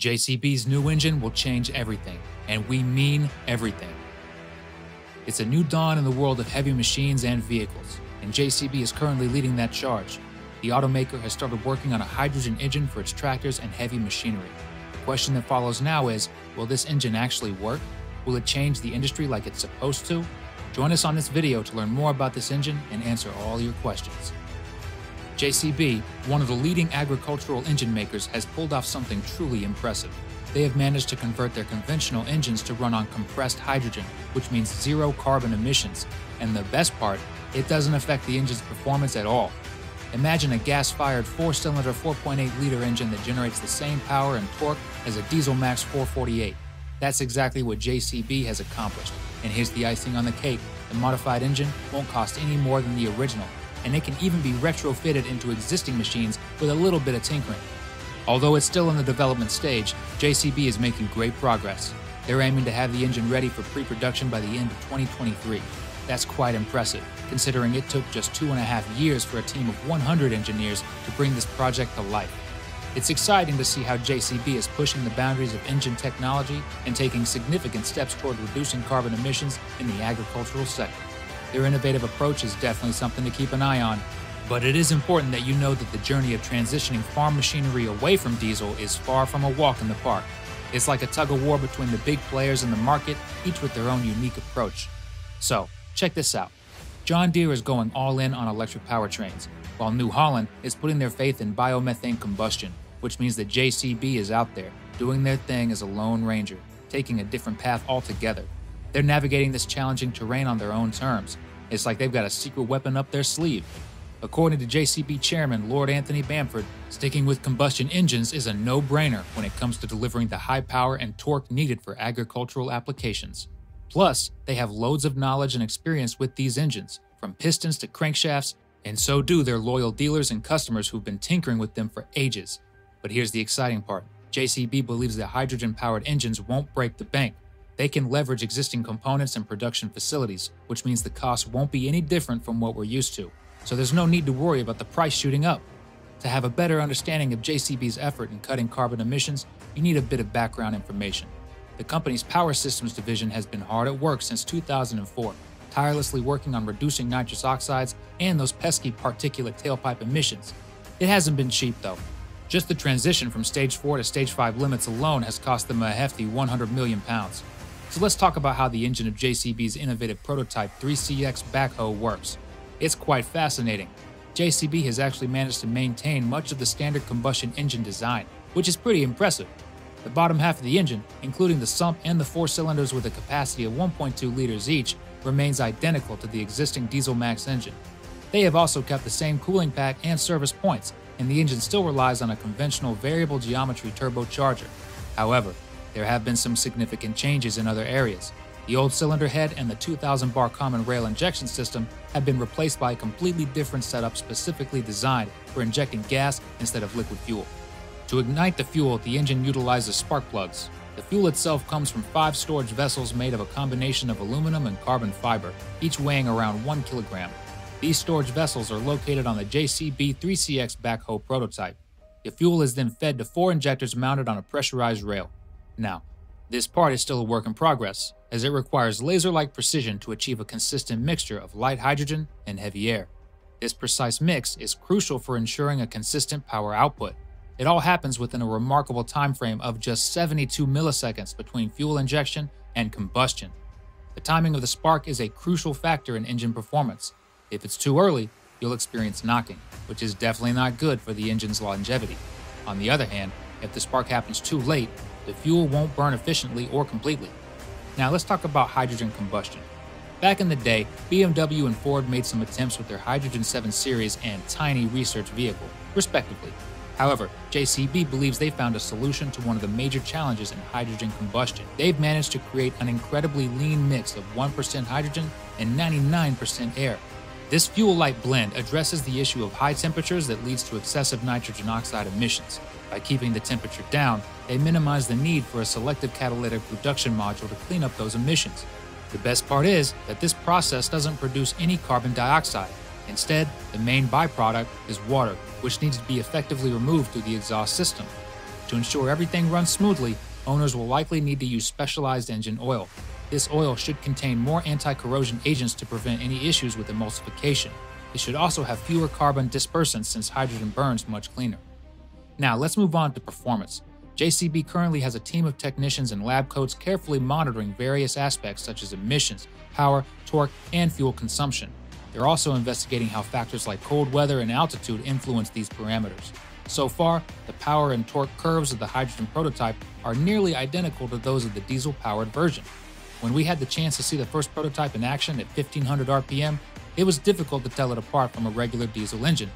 JCB's new engine will change everything, and we mean everything. It's a new dawn in the world of heavy machines and vehicles, and JCB is currently leading that charge. The automaker has started working on a hydrogen engine for its tractors and heavy machinery. The question that follows now is will this engine actually work? Will it change the industry like it's supposed to? Join us on this video to learn more about this engine and answer all your questions. JCB, one of the leading agricultural engine makers, has pulled off something truly impressive. They have managed to convert their conventional engines to run on compressed hydrogen, which means zero carbon emissions. And the best part, it doesn't affect the engine's performance at all. Imagine a gas fired 4 cylinder 4.8 liter engine that generates the same power and torque as a Diesel Max 448. That's exactly what JCB has accomplished. And here's the icing on the cake the modified engine won't cost any more than the original, and it can even be retrofitted into existing machines with a little bit of tinkering. Although it's still in the development stage, JCB is making great progress. They're aiming to have the engine ready for pre production by the end of 2023. That's quite impressive, considering it took just two and a half years for a team of 100 engineers to bring this project to life. It's exciting to see how JCB is pushing the boundaries of engine technology and taking significant steps toward reducing carbon emissions in the agricultural sector. Their innovative approach is definitely something to keep an eye on. But it is important that you know that the journey of transitioning farm machinery away from diesel is far from a walk in the park. It's like a tug of war between the big players in the market, each with their own unique approach. So, check this out. John Deere is going all in on electric powertrains, while New Holland is putting their faith in biomethane combustion, which means that JCB is out there, doing their thing as a lone ranger, taking a different path altogether. They're navigating this challenging terrain on their own terms. It's like they've got a secret weapon up their sleeve. According to JCB chairman Lord Anthony Bamford, sticking with combustion engines is a no brainer when it comes to delivering the high power and torque needed for agricultural applications. Plus, they have loads of knowledge and experience with these engines, from pistons to crankshafts, and so do their loyal dealers and customers who've been tinkering with them for ages. But here's the exciting part JCB believes that hydrogen powered engines won't break the bank. They can leverage existing components and production facilities, which means the cost won't be any different from what we're used to. So there's no need to worry about the price shooting up. To have a better understanding of JCB's effort in cutting carbon emissions, you need a bit of background information. The company's Power Systems division has been hard at work since 2004, tirelessly working on reducing nitrous oxides and those pesky particulate tailpipe emissions. It hasn't been cheap though. Just the transition from stage 4 to stage 5 limits alone has cost them a hefty 100 million pounds. So let's talk about how the engine of JCB's innovative prototype 3CX backhoe works. It's quite fascinating. JCB has actually managed to maintain much of the standard combustion engine design, which is pretty impressive. The bottom half of the engine, including the sump and the four cylinders with a capacity of 1.2 liters each, remains identical to the existing Diesel Max engine. They have also kept the same cooling pack and service points, and the engine still relies on a conventional variable geometry turbocharger. However, there have been some significant changes in other areas. The old cylinder head and the 2000 bar common rail injection system have been replaced by a completely different setup specifically designed for injecting gas instead of liquid fuel. To ignite the fuel, the engine utilizes spark plugs. The fuel itself comes from five storage vessels made of a combination of aluminum and carbon fiber, each weighing around 1 kilogram. These storage vessels are located on the JCB 3CX backhoe prototype. The fuel is then fed to four injectors mounted on a pressurized rail. Now, this part is still a work in progress, as it requires laser like precision to achieve a consistent mixture of light hydrogen and heavy air. This precise mix is crucial for ensuring a consistent power output. It all happens within a remarkable time frame of just 72 milliseconds between fuel injection and combustion. The timing of the spark is a crucial factor in engine performance. If it's too early, you'll experience knocking, which is definitely not good for the engine's longevity. On the other hand, if the spark happens too late, the fuel won't burn efficiently or completely. Now let's talk about hydrogen combustion. Back in the day, BMW and Ford made some attempts with their Hydrogen 7 Series and Tiny research vehicle, respectively. However, JCB believes they found a solution to one of the major challenges in hydrogen combustion. They've managed to create an incredibly lean mix of 1% hydrogen and 99% air. This fuel light blend addresses the issue of high temperatures that leads to excessive nitrogen oxide emissions. By keeping the temperature down, they minimize the need for a selective catalytic reduction module to clean up those emissions. The best part is that this process doesn't produce any carbon dioxide. Instead, the main byproduct is water, which needs to be effectively removed through the exhaust system. To ensure everything runs smoothly, owners will likely need to use specialized engine oil. This oil should contain more anti corrosion agents to prevent any issues with emulsification. It should also have fewer carbon dispersants since hydrogen burns much cleaner. Now, let's move on to performance. JCB currently has a team of technicians and lab coats carefully monitoring various aspects such as emissions, power, torque, and fuel consumption. They're also investigating how factors like cold weather and altitude influence these parameters. So far, the power and torque curves of the hydrogen prototype are nearly identical to those of the diesel powered version. When we had the chance to see the first prototype in action at 1500 RPM, it was difficult to tell it apart from a regular diesel engine.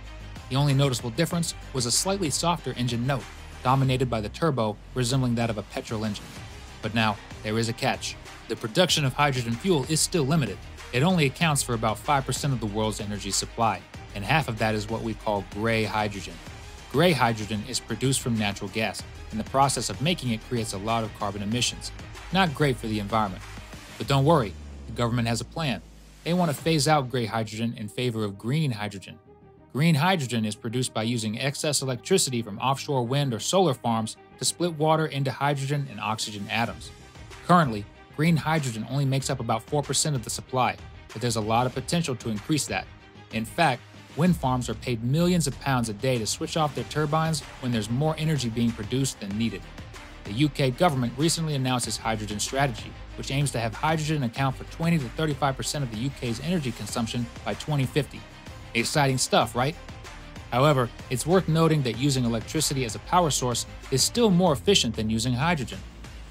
The only noticeable difference was a slightly softer engine note, dominated by the turbo resembling that of a petrol engine. But now, there is a catch. The production of hydrogen fuel is still limited. It only accounts for about 5% of the world's energy supply, and half of that is what we call gray hydrogen. Gray hydrogen is produced from natural gas, and the process of making it creates a lot of carbon emissions. Not great for the environment. But don't worry, the government has a plan. They want to phase out gray hydrogen in favor of green hydrogen. Green hydrogen is produced by using excess electricity from offshore wind or solar farms to split water into hydrogen and oxygen atoms. Currently, green hydrogen only makes up about 4% of the supply, but there's a lot of potential to increase that. In fact, wind farms are paid millions of pounds a day to switch off their turbines when there's more energy being produced than needed. The UK government recently announced its hydrogen strategy, which aims to have hydrogen account for 20 to 35% of the UK's energy consumption by 2050. Exciting stuff, right? However, it's worth noting that using electricity as a power source is still more efficient than using hydrogen.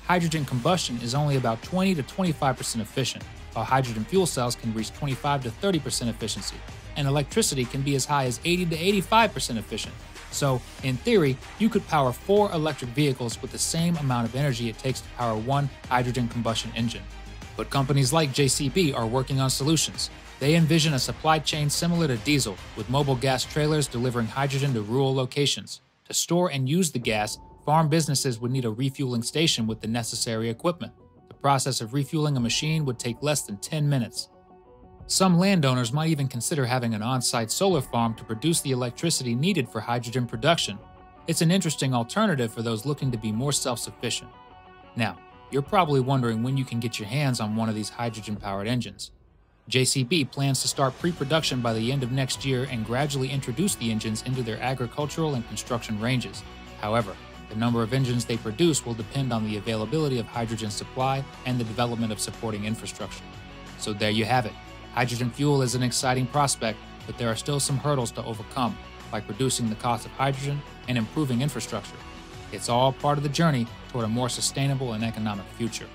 Hydrogen combustion is only about 20 to 25% efficient, while hydrogen fuel cells can reach 25 to 30% efficiency, and electricity can be as high as 80 to 85% efficient. So, in theory, you could power four electric vehicles with the same amount of energy it takes to power one hydrogen combustion engine. But companies like JCB are working on solutions. They envision a supply chain similar to diesel, with mobile gas trailers delivering hydrogen to rural locations. To store and use the gas, farm businesses would need a refueling station with the necessary equipment. The process of refueling a machine would take less than 10 minutes. Some landowners might even consider having an on site solar farm to produce the electricity needed for hydrogen production. It's an interesting alternative for those looking to be more self sufficient. Now, you're probably wondering when you can get your hands on one of these hydrogen powered engines. JCB plans to start pre production by the end of next year and gradually introduce the engines into their agricultural and construction ranges. However, the number of engines they produce will depend on the availability of hydrogen supply and the development of supporting infrastructure. So there you have it. Hydrogen fuel is an exciting prospect, but there are still some hurdles to overcome, like reducing the cost of hydrogen and improving infrastructure. It's all part of the journey toward a more sustainable and economic future.